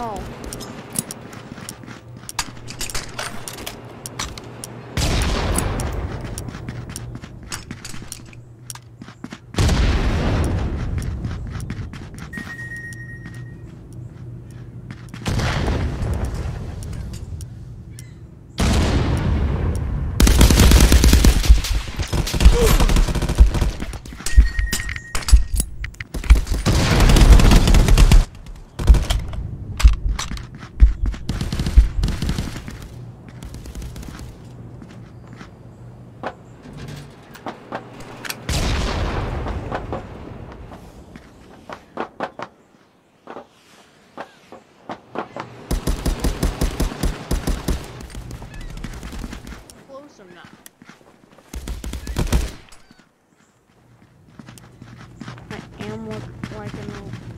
Oh. Look like an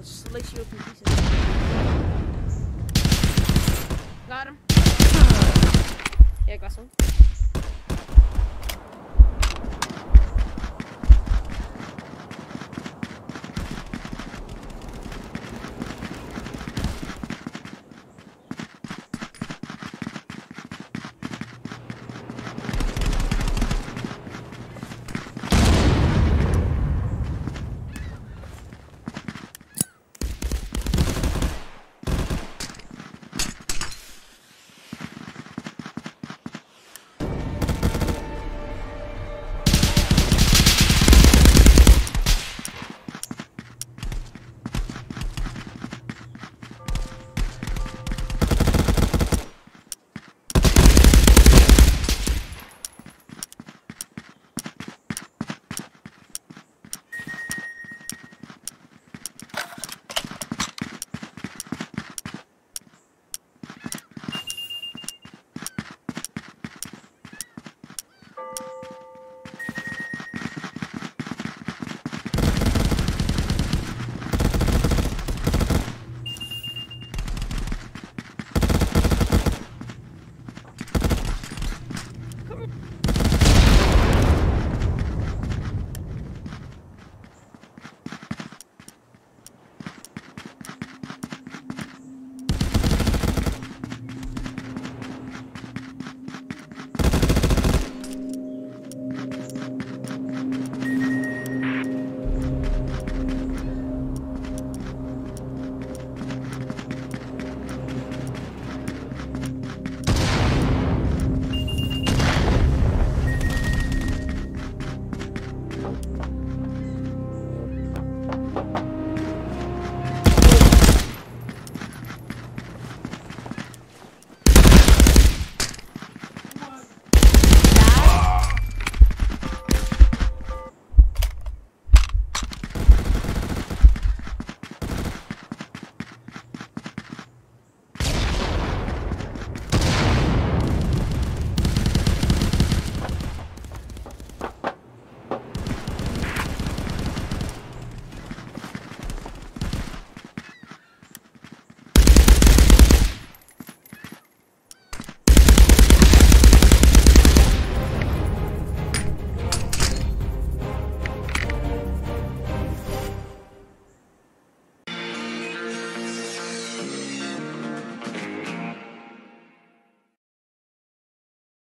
gonna slice you up in pieces. Got him. Yeah, got some.